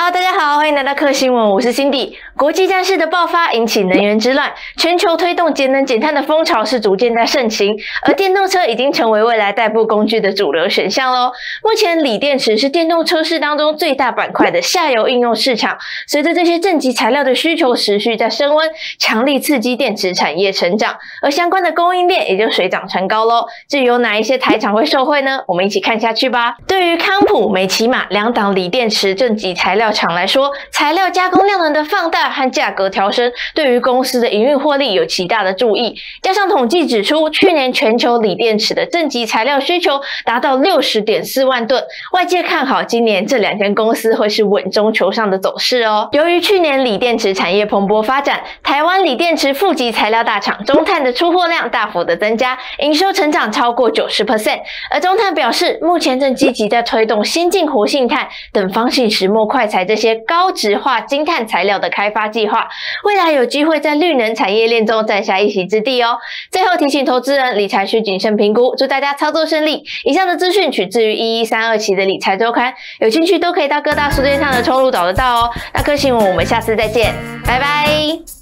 Hello，大家好，欢迎来到客新闻，我是 Cindy。国际战事的爆发引起能源之乱，全球推动节能减碳的风潮是逐渐在盛行，而电动车已经成为未来代步工具的主流选项喽。目前锂电池是电动车市当中最大板块的下游应用市场，随着这些正极材料的需求持续在升温，强力刺激电池产业成长，而相关的供应链也就水涨船高喽。至于有哪一些台厂会受惠呢？我们一起看下去吧。对于康普、美骑马两档锂电池正极材料厂来说，材料加工量能的放大。和价格调升对于公司的营运获利有极大的注意，加上统计指出，去年全球锂电池的正极材料需求达到六十点四万吨，外界看好今年这两间公司会是稳中求上的走势哦。由于去年锂电池产业蓬勃发展，台湾锂电池负极材料大厂中碳的出货量大幅的增加，营收成长超过九十 percent，而中碳表示，目前正积极在推动先进活性炭等方性石墨快材这些高值化晶碳材料的开发。计划未来有机会在绿能产业链中占下一席之地哦。最后提醒投资人，理财需谨慎评估，祝大家操作顺利。以上的资讯取自于一一三二期的理财周刊，有兴趣都可以到各大书店上的通路找得到哦。那科新闻，我们下次再见，拜拜。